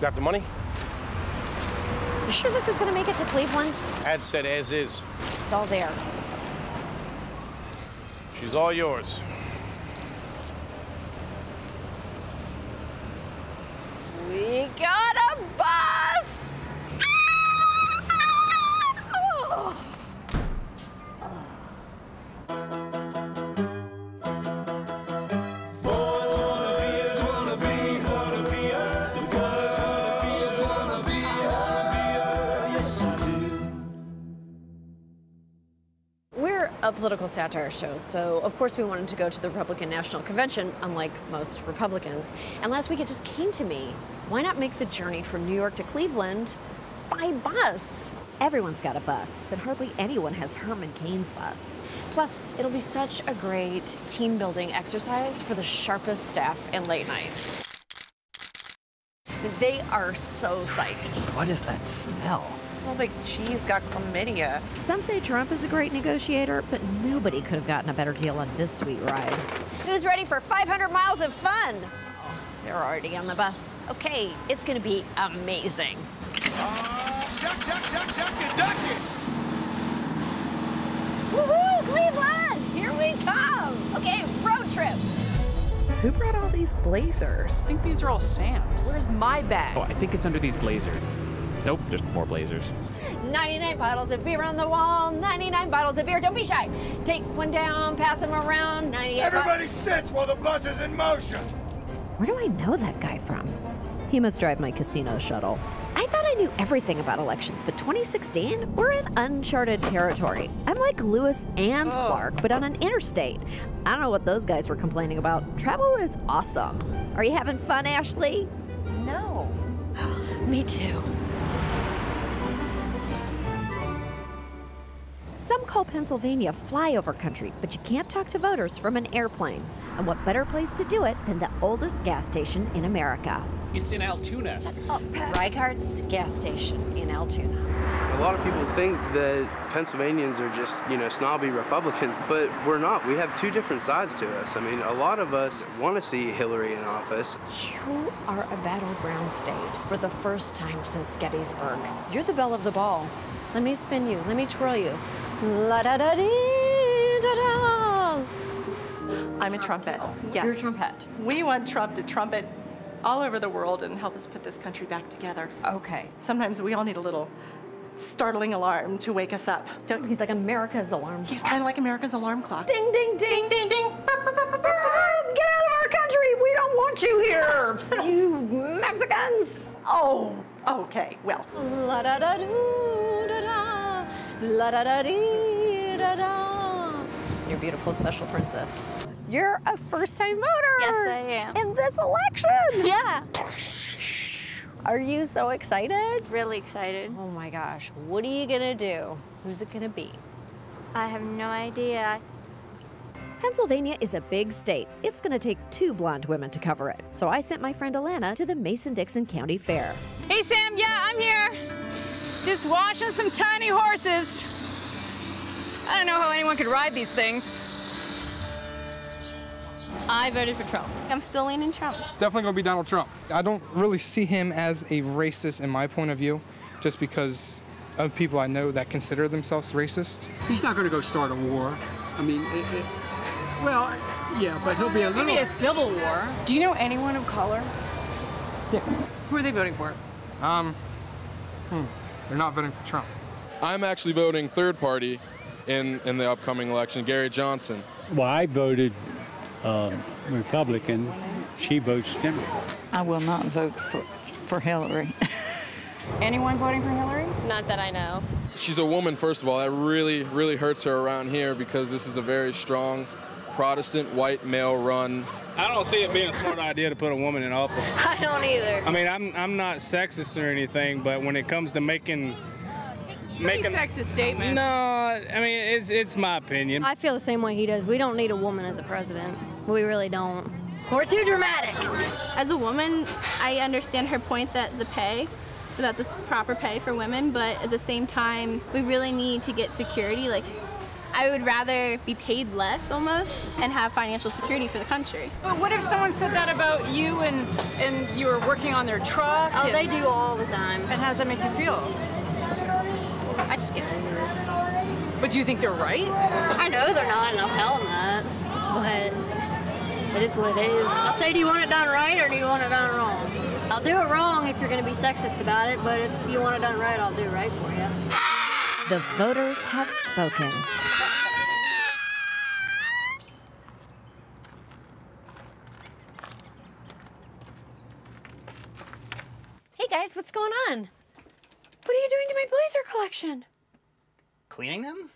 Got the money? You sure this is gonna make it to Cleveland? Ad said as is. It's all there. She's all yours. We got a political satire show, so of course we wanted to go to the Republican National Convention, unlike most Republicans. And last week it just came to me why not make the journey from New York to Cleveland by bus? Everyone's got a bus, but hardly anyone has Herman Cain's bus. Plus, it'll be such a great team building exercise for the sharpest staff in late night. They are so psyched. What is that smell? Smells like cheese got chlamydia. Some say Trump is a great negotiator, but nobody could have gotten a better deal on this sweet ride. Who's ready for 500 miles of fun? Oh, they're already on the bus. Okay, it's gonna be amazing. Duck, duck, duck, duck it, duck it! Woohoo, Cleveland! Here we come! Okay, road trip. Who brought all these blazers? I think these are all Sam's. Where's my bag? Oh, I think it's under these blazers. Nope, just more blazers. 99 bottles of beer on the wall, 99 bottles of beer. Don't be shy. Take one down, pass them around. 98 Everybody sits while the bus is in motion. Where do I know that guy from? He must drive my casino shuttle. I thought I knew everything about elections, but 2016, we're in uncharted territory. I'm like Lewis and oh. Clark, but on an interstate. I don't know what those guys were complaining about. Travel is awesome. Are you having fun, Ashley? No. Me too. Some call Pennsylvania flyover country, but you can't talk to voters from an airplane. And what better place to do it than the oldest gas station in America? It's in Altoona. Uh, oh, Reighard's gas station in Altoona. A lot of people think that Pennsylvanians are just, you know, snobby Republicans, but we're not. We have two different sides to us. I mean, a lot of us want to see Hillary in office. You are a battleground state for the first time since Gettysburg. You're the belle of the ball. Let me spin you. Let me twirl you. La da da dee da da. I'm a trumpet. Yes. You're a trumpet. We want Trump to trumpet all over the world and help us put this country back together. Okay. Sometimes we all need a little startling alarm to wake us up. So he's like America's alarm. He's kind of like America's alarm clock. Ding ding ding ding ding. Get out of our country. We don't want you here. you Mexicans. Oh, okay. Well, La da da doo. La da da dee da da. You're beautiful special princess. You're a first-time voter. Yes, I am. In this election. Yeah. Are you so excited? Really excited. Oh my gosh. What are you gonna do? Who's it gonna be? I have no idea. Pennsylvania is a big state. It's going to take two blonde women to cover it. So I sent my friend Allana to the Mason Dixon County Fair. Hey, Sam, yeah, I'm here. Just watching some tiny horses. I don't know how anyone could ride these things. I voted for Trump. I'm still leaning Trump. It's definitely going to be Donald Trump. I don't really see him as a racist in my point of view, just because of people I know that consider themselves racist. He's not going to go start a war. I mean, it, it, well, yeah, but he'll be a little. Maybe a civil war. Do you know anyone of color? Yeah. Who are they voting for? Um, hmm, they're not voting for Trump. I'm actually voting third party in, in the upcoming election, Gary Johnson. Well, I voted um, Republican. She votes Democrat. I will not vote for, for Hillary. Anyone voting for Hillary? Not that I know. She's a woman, first of all. That really, really hurts her around here because this is a very strong Protestant, white, male run. I don't see it being a smart idea to put a woman in office. I don't either. I mean, I'm, I'm not sexist or anything, but when it comes to making Pretty sexist statement. No, I mean it's it's my opinion. I feel the same way he does. We don't need a woman as a president. We really don't. We're too dramatic. As a woman, I understand her point that the pay, about this proper pay for women, but at the same time, we really need to get security. Like, I would rather be paid less almost and have financial security for the country. But what if someone said that about you and and you were working on their truck? Oh, they do all the time. And how does that make you feel? I just get it. But do you think they're right? I know they're not, and I'll tell them that. But it is what it is. I'll say, do you want it done right or do you want it done wrong? I'll do it wrong if you're going to be sexist about it, but if you want it done right, I'll do it right for you. The voters have spoken. Hey guys, what's going on? What are you doing to my blazer collection? Cleaning them?